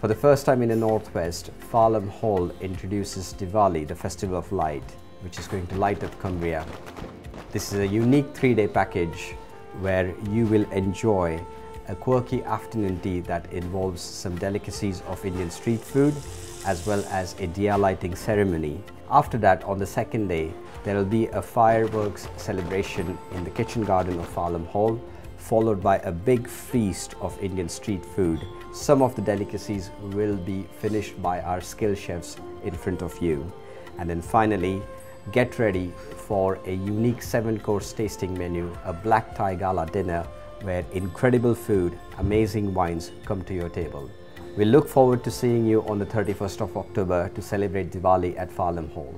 For the first time in the Northwest, Farlam Hall introduces Diwali, the Festival of Light, which is going to light up Cumbria. This is a unique three-day package where you will enjoy a quirky afternoon tea that involves some delicacies of Indian street food as well as a diya lighting ceremony. After that, on the second day, there will be a fireworks celebration in the kitchen garden of Farlam Hall, followed by a big feast of Indian street food. Some of the delicacies will be finished by our skill chefs in front of you. And then finally, get ready for a unique seven course tasting menu, a black tie gala dinner where incredible food, amazing wines come to your table. We look forward to seeing you on the 31st of October to celebrate Diwali at Farlam Hall.